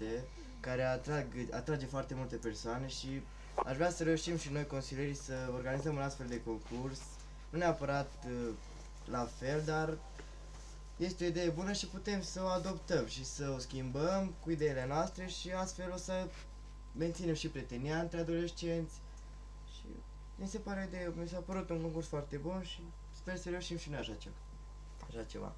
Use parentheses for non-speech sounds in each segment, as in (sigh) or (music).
evenimente care atrag, atrage foarte multe persoane și aș vrea să reușim și noi, consilierii, să organizăm un astfel de concurs. Nu neapărat uh, la fel, dar este o idee bună și putem să o adoptăm și să o schimbăm cu ideile noastre și astfel o să menținem și prietenia între adolescenți și mi se pare de, mi s-a părut un concurs foarte bun și sper să reușim și noi așa ceva. Așa ceva.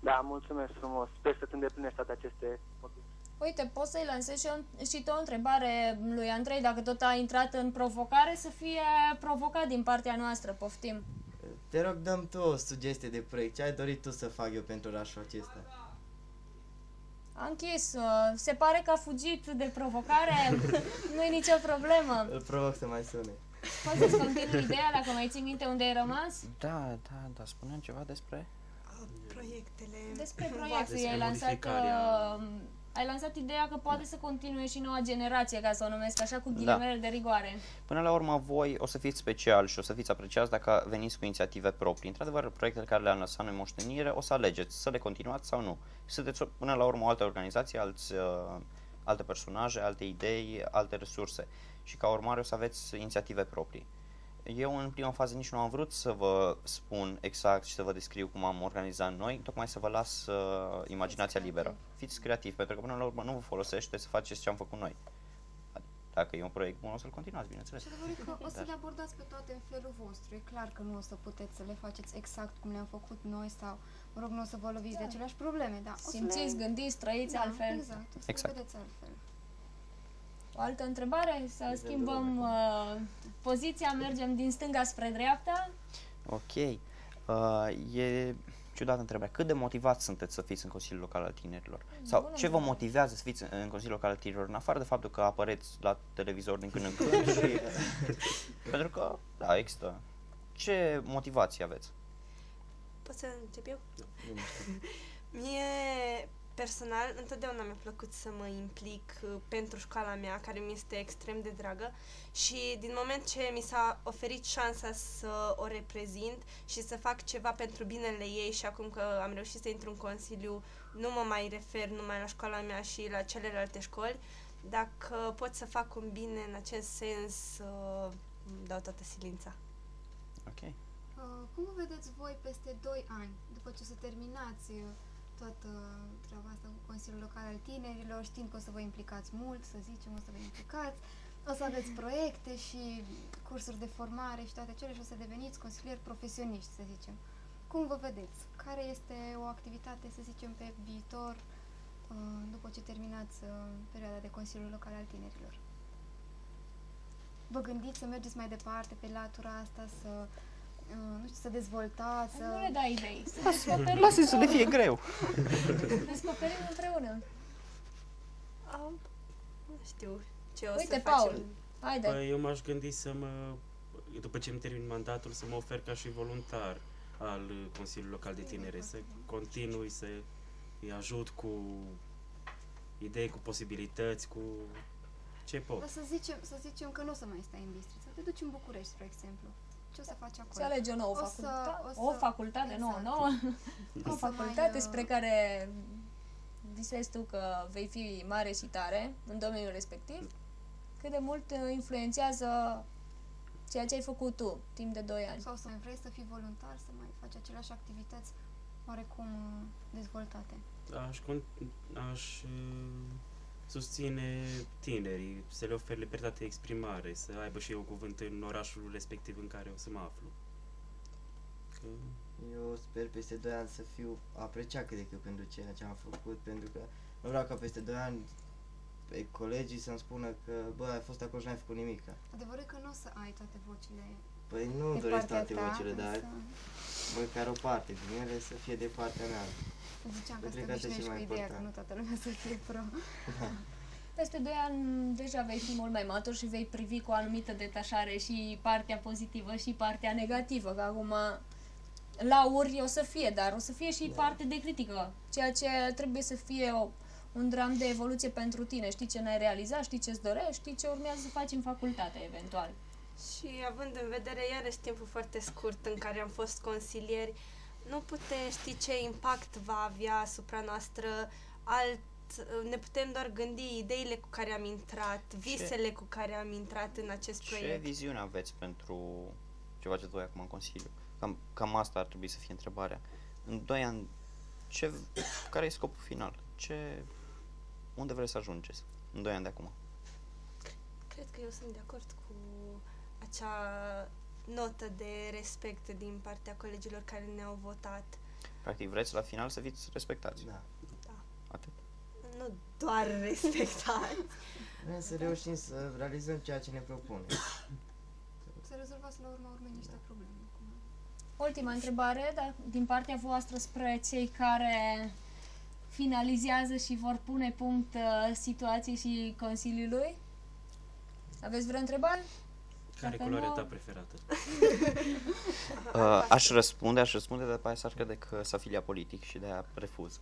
Da, mulțumesc frumos. Sper să te îndeplinești toate aceste motive. Uite, poți să-i lansezi și, o, și tu o întrebare lui Andrei, dacă tot a intrat în provocare, să fie provocat din partea noastră, poftim. Te rog, dăm tu o sugestie de proiect. Ce ai dorit tu să fac eu pentru orașul acesta? A închis. uh, Se pare că a fugit de provocare. (laughs) nu e nicio problemă. Îl provoc să mai sune. Poți să-ți continui ideea dacă mai ții minte unde ai rămas? Da, da, da, spuneam ceva despre... Proiectele... Despre proiectul. Despre ai lansat, modificarea- uh, ai lansat ideea că poate să continue și noua generație, ca să o numesc așa, cu ghilimele de rigoare. Până la urmă, voi o să fiți special și o să fiți apreciați dacă veniți cu inițiative proprii. Într-adevăr, proiectele care le-am lăsat noi moștenire, o să alegeți să le continuați sau nu. Sunteți până la urmă o altă organizație, alți, uh, alte personaje, alte idei, alte resurse. Și ca urmare o să aveți inițiative proprii. Eu în prima fază nici nu am vrut să vă spun exact și să vă descriu cum am organizat noi, tocmai să vă las uh, imaginația liberă. Fiți creativi, pentru că până la urmă nu vă folosește să faceți ce am făcut noi. Dacă e un proiect bun, o să-l continuați, bineînțeles. Și adevărul e că o să le abordați pe toate în felul vostru. E clar că nu o să puteți să le faceți exact cum le-am făcut noi sau, mă rog, nu o să vă loviți de aceleași probleme, da. o să Simțiți, le... gândiți, trăiți da, altfel. Exact, o să Exact. le vedeți altfel. O altă întrebare? Să schimbăm uh, poziția, mergem din stânga spre dreapta. Ok. Uh, e ciudată întrebarea. Cât de motivați sunteți să fiți în Consiliul Local al Tinerilor? Sau Bună ce vă întrebare. motivează să fiți în Consiliul Local al Tinerilor, în afară de faptul că apăreți la televizor din când în când și... (laughs) Pentru că, da, există. Ce motivație aveți? Pot să încep eu? Mie, personal, întotdeauna mi-a plăcut să mă implic uh, pentru școala mea, care mi este extrem de dragă și din moment ce mi s-a oferit șansa să o reprezint și să fac ceva pentru binele ei și acum că am reușit să intru în Consiliu, nu mă mai refer numai la școala mea și la celelalte școli, dacă pot să fac un bine în acest sens, uh, îmi dau toată silința. Ok. Uh, cum vă vedeți voi peste 2 ani, după ce o să terminați uh, toată treaba asta cu Consiliul Local al Tinerilor, știind că o să vă implicați mult, să zicem, o să vă implicați, o să aveți (laughs) proiecte și cursuri de formare și toate cele și o să deveniți consilieri profesioniști, să zicem. Cum vă vedeți? Care este o activitate, să zicem, pe viitor, uh, după ce terminați uh, perioada de Consiliul Local al Tinerilor? Vă gândiți să mergeți mai departe pe latura asta, să, uh, nu știu, să dezvoltați, să... Nu le dai idei. Să descoperim, Lasă să le fie greu. descoperim împreună. Um, nu știu ce o Uite, să Paul. facem. Haide. Păi eu m-aș gândi să mă, după ce îmi termin mandatul, să mă ofer ca și voluntar al uh, Consiliului Local de Tinere, să continui să îi ajut cu idei, cu posibilități, cu ce pot. Dar să zicem, să zicem că nu o să mai stai în Bistrița, te duci în București, spre exemplu. Ce o să faci acolo? Să alegi o nouă O să- facultate. o să- O facultate nouă, exact. nouă. (laughs) O O să mai, facultate uh, spre care visezi tu că vei fi mare și tare în domeniul respectiv. Cât de mult uh, influențează ceea ce ai făcut tu timp de 2 ani. Sau să mai vrei să fii voluntar, să mai faci aceleași activități oarecum uh, dezvoltate. Aș, con- aș uh, susține tinerii, să le ofer libertate de exprimare, să aibă și eu cuvânt în orașul respectiv în care o să mă aflu. Că Eu sper peste 2 ani să fiu apreciat cât de cât pentru ceea ce am făcut, pentru că nu vreau ca peste 2 ani pe colegii să-mi spună că, bă, ai fost acolo și n-ai făcut nimic. Adevărul e că nu o să ai toate vocile Păi nu de doresc partea toate ta, vocile, dar însă măcar o parte din ele să fie de partea mea. Ziceam că Eu să cred te că asta e obișnuiești cel cu mai ideea că important. nu toată lumea să fie pro. (laughs) Peste 2 ani deja vei fi mult mai matur și vei privi cu o anumită detașare și partea pozitivă și partea negativă, că acum lauri o să fie, dar o să fie și parte de critică, ceea ce trebuie să fie o, un dram de evoluție pentru tine. Știi ce n-ai realizat, știi ce-ți dorești, știi ce urmează să faci în facultate, eventual. Și având în vedere iarăși timpul foarte scurt în care am fost consilieri, nu puteți ști ce impact va avea asupra noastră alt uh, ne putem doar gândi ideile cu care am intrat, visele cu care am intrat în acest Ce proiect. viziune aveți pentru ce faceți voi acum în Consiliu? Cam, cam asta ar trebui să fie întrebarea. În 2 ani, ce, care e scopul final? Ce, unde vreți să ajungeți în 2 ani de acum? Cred că eu sunt de acord cu acea notă de respect din partea colegilor care ne-au votat. Practic vreți la final să fiți respectați. Da. Atât. Nu doar (laughs) respectați. Vrem să reușim să realizăm ceea ce ne propunem. (coughs) Să rezolvați la urma urmei niște probleme. acum. Ultima întrebare, da, din partea voastră spre cei care finalizează și vor pune punct uh, situației și Consiliului. Aveți vreo întrebare? Care e Dacă culoarea nu- ta preferată? (laughs) Uh, aș răspunde, aș răspunde, dar după aia s-ar crede că s-a afiliat politic și de-aia refuz.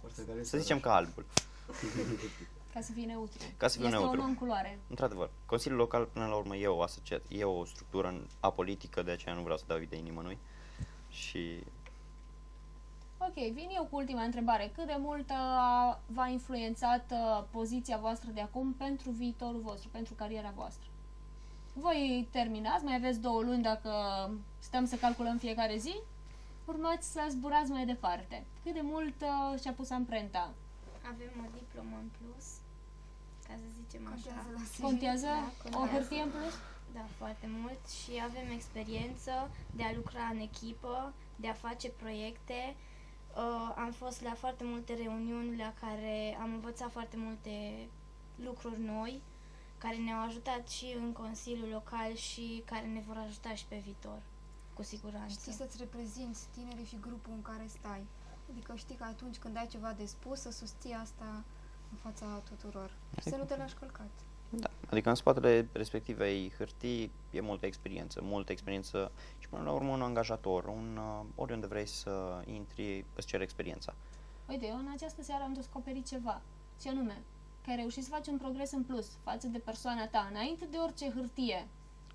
Portocaliu Să sau zicem roșu? că albul. (laughs) Ca să fie neutru. Ca să fiu este neutru. o non-culoare. Într-adevăr, Consiliul Local, până la urmă, e o asociat, e o structură în- apolitică, de aceea nu vreau să dau idei nimănui. Și Ok, vin eu cu ultima întrebare. Cât de mult uh, v-a influențat uh, poziția voastră de acum pentru viitorul vostru, pentru cariera voastră? Voi terminați, mai aveți două luni dacă stăm să calculăm fiecare zi, urmați să zburați mai departe. Cât de mult uh, și-a pus amprenta? Avem o diplomă în plus, ca să zicem Contează așa. la CV. Contează Da, o contează. hârtie în plus? Da, foarte mult și avem experiență de a lucra în echipă, de a face proiecte. Uh, am fost la foarte multe reuniuni la care am învățat foarte multe lucruri noi, care ne-au ajutat și în Consiliul Local și care ne vor ajuta și pe viitor, cu siguranță. Știi să-ți reprezinți tinerii și grupul în care stai. Adică știi că atunci când ai ceva de spus, să susții asta în fața tuturor. Și să nu te lași călcat. Da, adică în spatele respectivei hârtii e multă experiență, multă experiență și până la urmă un angajator, un, uh, oriunde vrei să intri, îți cere experiența. Uite, eu în această seară am descoperit ceva. Ce anume? Că ai reușit să faci un progres în plus față de persoana ta, înainte de orice hârtie.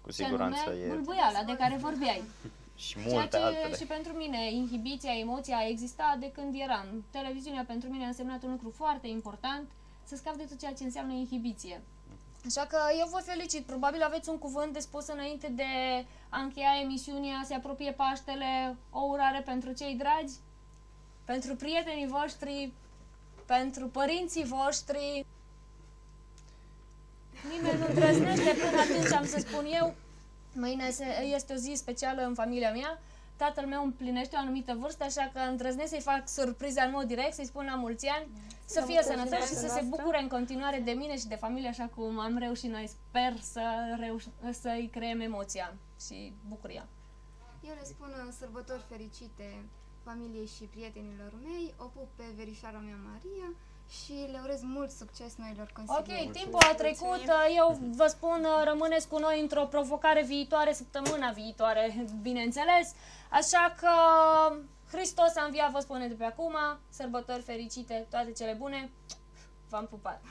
Cu Ce siguranță anume, e bâlbâiala de care vorbeai. (laughs) și Ceea multe ce altele. și pentru mine, inhibiția, emoția exista de când eram. Televiziunea pentru mine a însemnat un lucru foarte important, să scap de tot ceea ce înseamnă inhibiție. Așa că eu vă felicit. Probabil aveți un cuvânt de spus înainte de a încheia emisiunea, se apropie Paștele, o urare pentru cei dragi, pentru prietenii voștri, pentru părinții voștri. Nimeni nu îndrăznește până atunci am să spun eu. Mâine se- este o zi specială în familia mea. Tatăl meu împlinește o anumită vârstă, așa că îndrăznesc să-i fac surpriza în mod direct, să-i spun la mulți ani, să fie sănătos și să se bucure în continuare de mine și de familie, așa cum am reușit noi. Sper să reuș- să-i creăm emoția și bucuria. Eu le spun uh, sărbători fericite familiei și prietenilor mei, o pup pe verișoara mea Maria și le urez mult succes noilor consilieri. Ok, timpul a trecut, eu vă spun, rămâneți cu noi într-o provocare viitoare, săptămâna viitoare, bineînțeles, așa că Hristos a înviat, vă spune de pe acum, sărbători fericite, toate cele bune, v-am pupat!